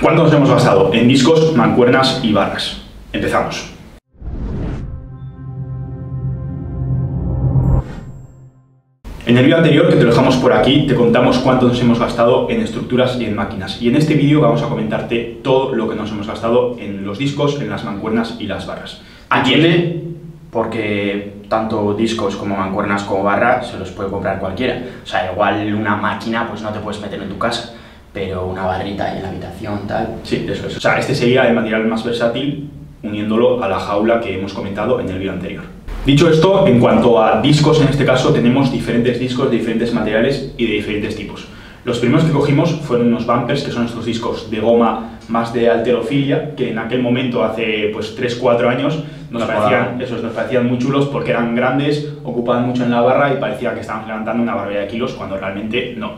¿Cuánto nos hemos gastado en discos, mancuernas y barras? Empezamos. En el vídeo anterior, que te lo dejamos por aquí, te contamos cuánto nos hemos gastado en estructuras y en máquinas. Y en este vídeo vamos a comentarte todo lo que nos hemos gastado en los discos, en las mancuernas y las barras. Atiende porque tanto discos como mancuernas como barra se los puede comprar cualquiera. O sea, igual una máquina pues no te puedes meter en tu casa, pero una barrita ahí en la habitación, tal. Sí, eso es. O sea, este sería el material más versátil uniéndolo a la jaula que hemos comentado en el vídeo anterior. Dicho esto, en cuanto a discos, en este caso tenemos diferentes discos de diferentes materiales y de diferentes tipos. Los primeros que cogimos fueron unos bumpers, que son estos discos de goma más de alterofilia, que en aquel momento, hace pues 3-4 años, nos parecían, esos, nos parecían muy chulos porque eran grandes, ocupaban mucho en la barra y parecía que estábamos levantando una barbaridad de kilos, cuando realmente no.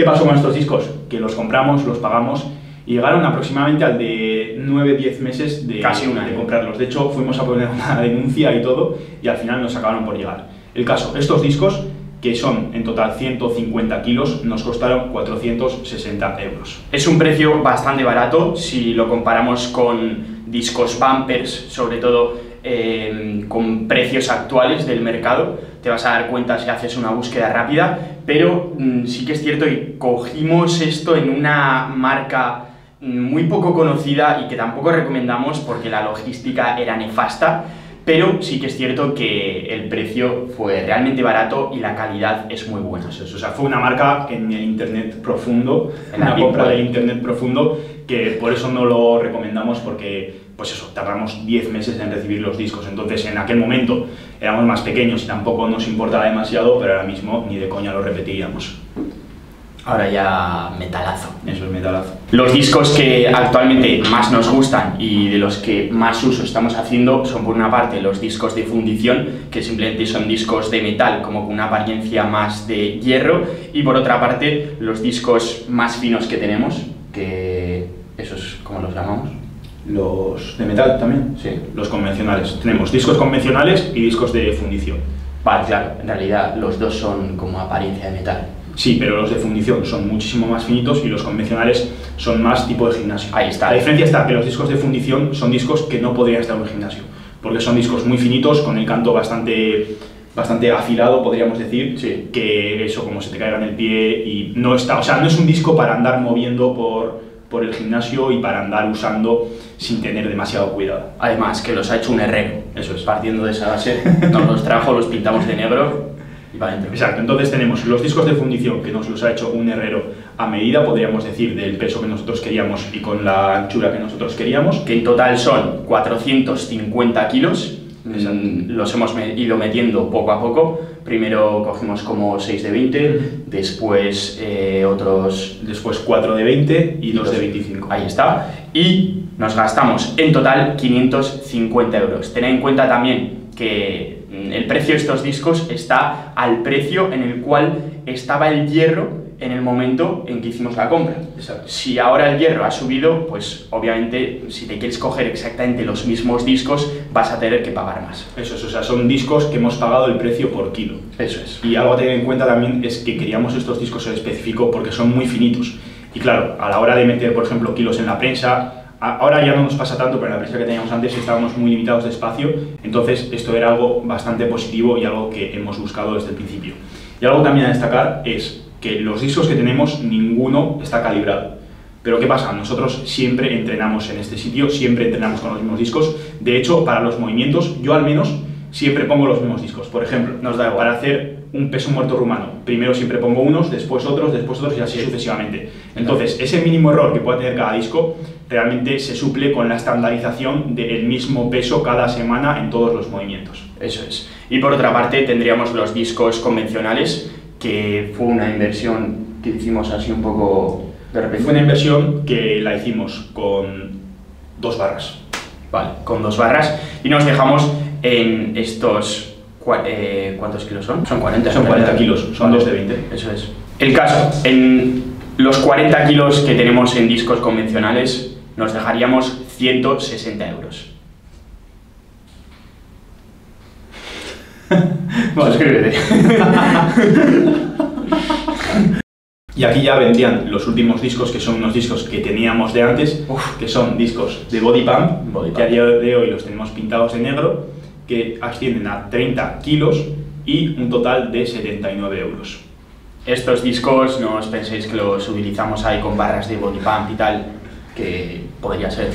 ¿Qué pasó con estos discos? Que los compramos, los pagamos y llegaron aproximadamente al de 9-10 meses de, Casi un de comprarlos. De hecho, fuimos a poner una denuncia y todo, y al final nos acabaron por llegar. El caso, estos discos, que son en total 150 kilos, nos costaron 460 euros. Es un precio bastante barato si lo comparamos con discos bumpers, sobre todo eh, con precios actuales del mercado. Te vas a dar cuenta si haces una búsqueda rápida, pero mm, sí que es cierto que cogimos esto en una marca mm, muy poco conocida y que tampoco recomendamos porque la logística era nefasta, pero sí que es cierto que el precio fue realmente barato y la calidad es muy buena. O sea, fue una marca en el internet profundo, En la una compra del internet profundo, que por eso no lo recomendamos porque, pues eso, tardamos 10 meses en recibir los discos. Entonces, en aquel momento éramos más pequeños y tampoco nos importaba demasiado, pero ahora mismo ni de coña lo repetiríamos. Ahora ya metalazo. Eso es metalazo. Los discos que actualmente más nos gustan y de los que más uso estamos haciendo son por una parte los discos de fundición, que simplemente son discos de metal como con una apariencia más de hierro, y por otra parte los discos más finos que tenemos, que esos, ¿cómo los llamamos? Los de metal también, Sí. los convencionales. Tenemos discos convencionales y discos de fundición. Vale, claro, en realidad los dos son como apariencia de metal. Sí, pero los de fundición son muchísimo más finitos y los convencionales son más tipo de gimnasio. Ahí está. La diferencia está que los discos de fundición son discos que no podrían estar en un gimnasio, porque son discos muy finitos, con el canto bastante, bastante afilado, podríamos decir, Sí. que eso como se te caiga en el pie y no está, o sea, no es un disco para andar moviendo por, por el gimnasio y para andar usando sin tener demasiado cuidado. Además, que los ha hecho un herrero. Eso es. Partiendo de esa base, nos los trajo, los pintamos de negro y para adentro. Exacto, entonces tenemos los discos de fundición que nos los ha hecho un herrero a medida, podríamos decir, del peso que nosotros queríamos y con la anchura que nosotros queríamos. que en total son 450 kilos. Mm, Los hemos ido metiendo poco a poco. Primero cogimos como 6 de 20, después eh, otros... Después 4 de 20 y 2 de dos- 25. Ahí está. Y nos gastamos en total 550 euros. Tened en cuenta también que mm, el precio de estos discos está al precio en el cual estaba el hierro en el momento en que hicimos la compra. Exacto. Si ahora el hierro ha subido, pues obviamente si te quieres coger exactamente los mismos discos vas a tener que pagar más. Eso es, o sea, son discos que hemos pagado el precio por kilo. Eso es. Y algo a tener en cuenta también es que queríamos estos discos en específico porque son muy finitos. Y claro, a la hora de meter, por ejemplo, kilos en la prensa, ahora ya no nos pasa tanto, pero en la prensa que teníamos antes estábamos muy limitados de espacio, entonces esto era algo bastante positivo y algo que hemos buscado desde el principio. Y algo también a destacar es que los discos que tenemos, ninguno está calibrado. Pero ¿qué pasa? Nosotros siempre entrenamos en este sitio, siempre entrenamos con los mismos discos. De hecho, para los movimientos, yo al menos siempre pongo los mismos discos. Por ejemplo, Nos da para hacer un peso muerto rumano, primero siempre pongo unos, después otros, después otros y así sucesivamente. Entonces, ese mínimo error que pueda tener cada disco realmente se suple con la estandarización del mismo peso cada semana en todos los movimientos. Eso es. Y por otra parte tendríamos los discos convencionales, que fue una inversión que hicimos así un poco de repente. Fue una inversión que la hicimos con dos barras. Vale, con dos barras y nos dejamos en estos... eh, ¿Cuántos kilos son? Son 40. Son 40 kilos, son dos de 20. Eso es. El caso, en los 40 kilos que tenemos en discos convencionales nos dejaríamos 160 euros. Suscríbete. Y aquí ya vendrían los últimos discos, que son unos discos que teníamos de antes, que son discos de body pump, Body que a día de hoy los tenemos pintados de negro, que ascienden a 30 kilos y un total de 79 euros. Estos discos no os penséis que los utilizamos ahí con barras de body pump y tal, que podría ser.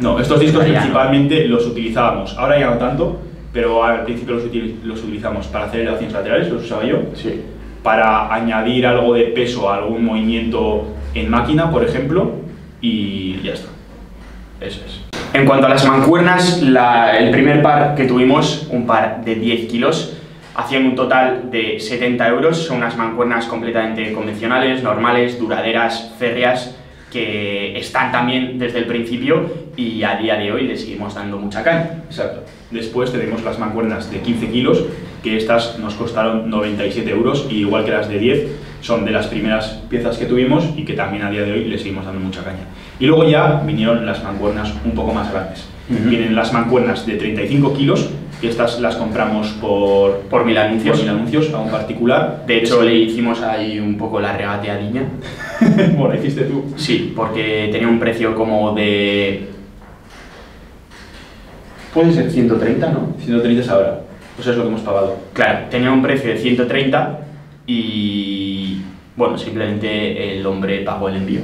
No, estos discos no. principalmente los utilizábamos, ahora ya no tanto, pero al principio los, util- los utilizamos para hacer elevaciones laterales, los usaba yo, Sí. para añadir algo de peso a algún movimiento en máquina, por ejemplo, y ya está. Eso es. En cuanto a las mancuernas, la- el primer par que tuvimos, un par de 10 kilos, hacían un total de 70 euros. Son unas mancuernas completamente convencionales, normales, duraderas, férreas, que están también desde el principio y a día de hoy le seguimos dando mucha caña. Exacto. Después tenemos las mancuernas de 15 kilos, que estas nos costaron 97 euros, y igual que las de 10, son de las primeras piezas que tuvimos y que también a día de hoy le seguimos dando mucha caña. Y luego ya vinieron las mancuernas un poco más grandes. Ujú. Vienen las mancuernas de 35 kilos, que estas las compramos por, Por mil anuncios. por mil anuncios a un particular. De hecho, le hicimos ahí un poco la regateadilla. bueno, hiciste tú. Sí, porque tenía un precio como de... Puede ser 130, ¿no? 130 es ahora. Pues es lo que hemos pagado. Claro, tenía un precio de 130 y bueno, simplemente el hombre pagó el envío.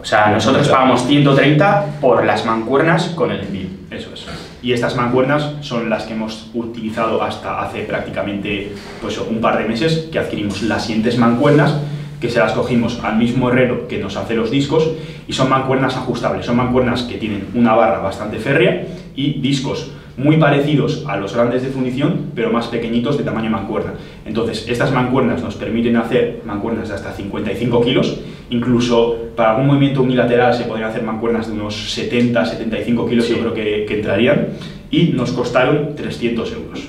O sea, nosotros pagamos 130 por las mancuernas con el envío. Eso es. Y estas mancuernas son las que hemos utilizado hasta hace prácticamente pues, un par de meses, que adquirimos las siguientes mancuernas, que se las cogimos al mismo herrero que nos hace los discos, y son mancuernas ajustables. Son mancuernas que tienen una barra bastante férrea y discos muy parecidos a los grandes de fundición, pero más pequeñitos de tamaño mancuerna. Entonces, estas mancuernas nos permiten hacer mancuernas de hasta 55 kilos, incluso para algún movimiento unilateral se podrían hacer mancuernas de unos 70, 75 kilos, Sí. yo creo que, que entrarían, y nos costaron 300 euros.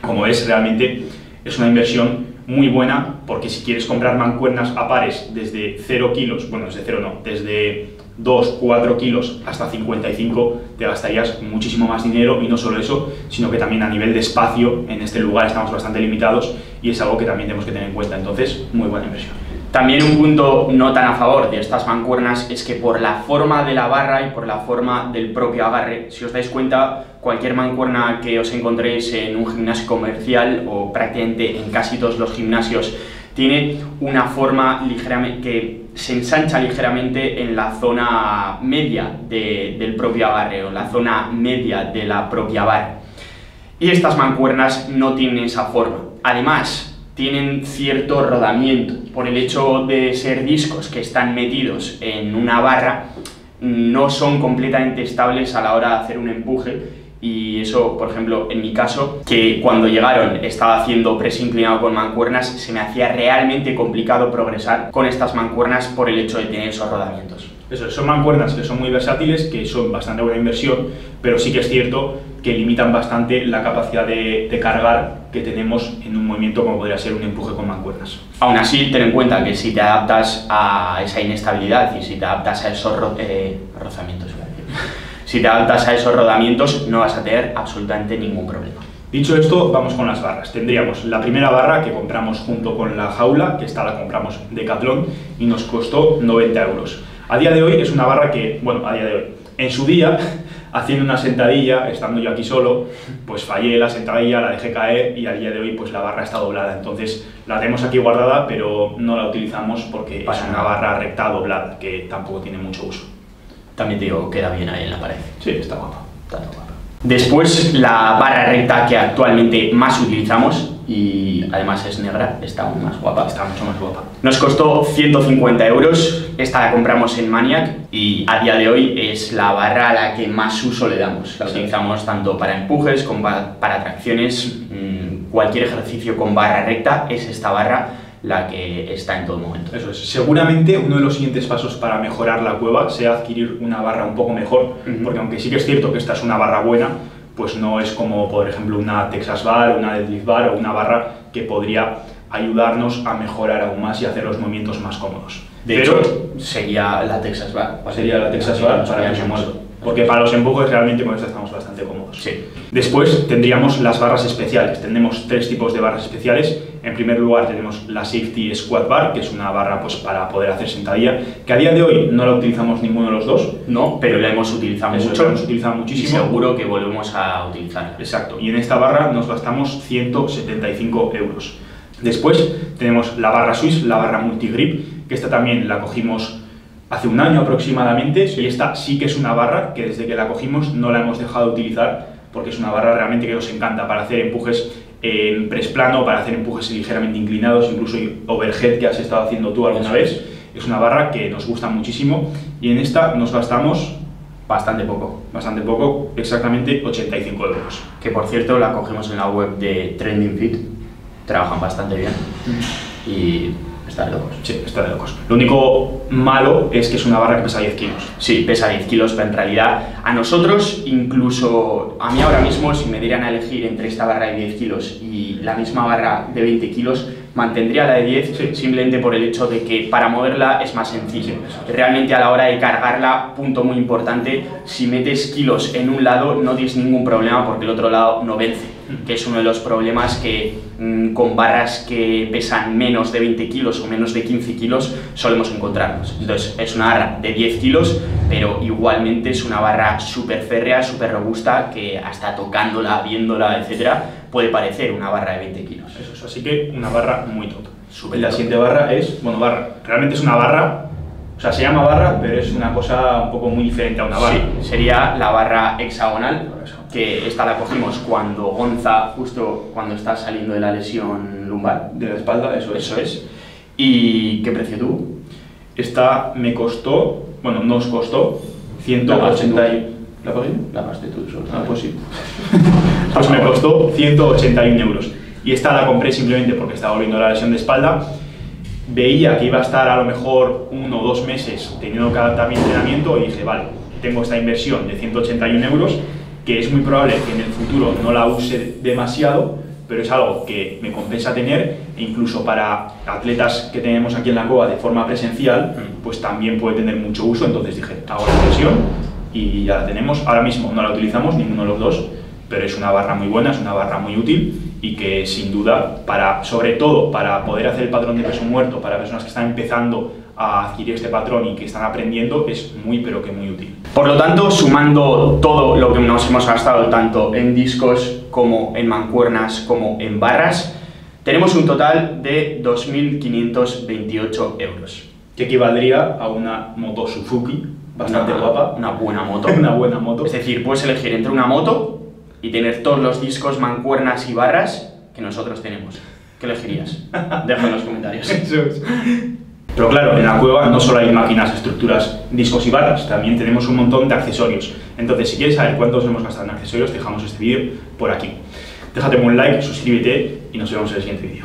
Como ves, realmente es una inversión muy buena, porque si quieres comprar mancuernas a pares desde 0 kilos, bueno, desde 0 no, desde 2, 4 kilos hasta 55, te gastarías muchísimo más dinero y no solo eso, sino que también a nivel de espacio, en este lugar estamos bastante limitados y es algo que también tenemos que tener en cuenta. Entonces, muy buena inversión. También un punto no tan a favor de estas mancuernas es que por la forma de la barra y por la forma del propio agarre, si os dais cuenta, cualquier mancuerna que os encontréis en un gimnasio comercial o prácticamente en casi todos los gimnasios tiene una forma ligeramente que se ensancha ligeramente en la zona media de- del propio agarre o la zona media de la propia barra. Y estas mancuernas no tienen esa forma. Además, tienen cierto rodamiento. Por el hecho de ser discos que están metidos en una barra, no son completamente estables a la hora de hacer un empuje. Y eso, por ejemplo, en mi caso, que cuando llegaron estaba haciendo press inclinado con mancuernas, se me hacía realmente complicado progresar con estas mancuernas por el hecho de tener esos rodamientos. Eso, es, son mancuernas que son muy versátiles, que son bastante buena inversión, pero sí que es cierto que limitan bastante la capacidad de, de cargar que tenemos en un movimiento como podría ser un empuje con mancuernas. Aún así, ten en cuenta que si te adaptas a esa inestabilidad y si te adaptas a esos ro- eh, rozamientos. Si te adaptas a esos rodamientos, no vas a tener absolutamente ningún problema. Dicho esto, vamos con las barras. Tendríamos la primera barra que compramos junto con la jaula, que esta la compramos de Decathlon y nos costó 90 euros. A día de hoy es una barra que, bueno, a día de hoy, en su día, haciendo una sentadilla, estando yo aquí solo, pues fallé la sentadilla, la dejé caer y a día de hoy pues la barra está doblada. Entonces la tenemos aquí guardada, pero no la utilizamos porque Para es una barra recta doblada, que tampoco tiene mucho uso. También te digo, queda bien ahí en la pared. Sí, está guapa. Está guapo. Después, la barra recta que actualmente más utilizamos y además es negra, está aún más guapa. Está mucho más guapa. Nos costó 150 euros, esta la compramos en Maniac y a día de hoy es la barra a la que más uso le damos. La Sí. utilizamos tanto para empujes como pa- para tracciones, mm, cualquier ejercicio con barra recta es esta barra la que está en todo momento. Eso es. Seguramente uno de los siguientes pasos para mejorar la cueva sea adquirir una barra un poco mejor, porque aunque sí que es cierto que esta es una barra buena, pues no es como, por ejemplo, una Texas Bar, una Deadlift Bar o una barra que podría ayudarnos a mejorar aún más y hacer los movimientos más cómodos. De Pero hecho, sería la Texas Bar. sería la Texas Bar para peso como- muerto. Porque para los empujes realmente con esta estamos bastante cómodos. Sí. Después tendríamos las barras especiales. Tenemos tres tipos de barras especiales. En primer lugar tenemos la Safety Squat Bar, que es una barra pues, para poder hacer sentadilla, que a día de hoy no la utilizamos ninguno de los dos. No, pero la hemos utilizado Eso, mucho. la hemos utilizado muchísimo. Y seguro que volvemos a utilizarla. Exacto, y en esta barra nos gastamos 175 euros. Después tenemos la barra Swiss, la barra multigrip, que esta también la cogimos hace un año aproximadamente, y esta sí que es una barra que desde que la cogimos no la hemos dejado de utilizar, porque es una barra realmente que nos encanta para hacer empujes en press plano, para hacer empujes ligeramente inclinados, incluso overhead que has estado haciendo tú alguna vez. Es una barra que nos gusta muchísimo y en esta nos gastamos Bastante poco. bastante poco, exactamente 85 euros. Que por cierto la cogemos en la web de Trending Fit. Trabajan bastante bien. Y está de locos. Sí, está de locos. Lo único malo es que es una barra que pesa 10 kilos. Sí, pesa 10 kilos, pero en realidad a nosotros, incluso a mí ahora mismo, si me dieran a elegir entre esta barra de 10 kilos y la misma barra de 20 kilos, mantendría la de 10 Sí. simplemente por el hecho de que para moverla es más sencillo. Realmente a la hora de cargarla, punto muy importante, si metes kilos en un lado no tienes ningún problema porque el otro lado no vence, que es uno de los problemas que mm, con barras que pesan menos de 20 kilos o menos de 15 kilos solemos encontrarnos. Entonces es una barra de 10 kilos, pero igualmente es una barra súper férrea, súper robusta, que hasta tocándola, viéndola, etcétera, puede parecer una barra de 20 kilos. Eso es, así que una barra muy top. Súper la top. siguiente barra es, bueno, barra, realmente es una barra, o sea, se llama barra, pero es una cosa un poco muy diferente a una barra. Sí, sería la barra hexagonal, Barra hexagonal. Que esta la cogimos cuando Gonza, justo cuando está saliendo de la lesión lumbar. De la espalda, eso es. Eso es. ¿Y qué precio tuvo? Esta me costó, bueno, nos costó La pagaste 180 tú. y... ¿La pagué? La pagaste tú solo. Ah, pues sí. pues me costó 181 euros. Y esta la compré simplemente porque estaba volviendo la lesión de espalda. Veía que iba a estar a lo mejor uno o dos meses teniendo que adaptar mi entrenamiento y dije, vale, tengo esta inversión de 181 euros, que es muy probable que en el futuro no la use demasiado, pero es algo que me compensa tener e incluso para atletas que tenemos aquí en la COA de forma presencial, Mm. pues también puede tener mucho uso. Entonces dije, hago la inversión y ya la tenemos. Ahora mismo no la utilizamos ninguno de los dos, pero es una barra muy buena, es una barra muy útil y que sin duda, para, sobre todo para poder hacer el patrón de peso muerto para personas que están empezando a adquirir este patrón y que están aprendiendo, es muy pero que muy útil. Por lo tanto, sumando todo lo que nos hemos gastado tanto en discos como en mancuernas como en barras, tenemos un total de 2.528 euros. Que equivaldría a una moto Suzuki, bastante Una- guapa, Una buena moto. una buena moto. Es decir, puedes elegir entre una moto y tener todos los discos, mancuernas y barras que nosotros tenemos. ¿Qué elegirías? Deja en los comentarios. Eso es. Pero claro, en la cueva no solo hay máquinas, estructuras, discos y barras, también tenemos un montón de accesorios. Entonces, si quieres saber cuántos hemos gastado en accesorios, dejamos este vídeo por aquí. Déjate un like, suscríbete y nos vemos en el siguiente vídeo.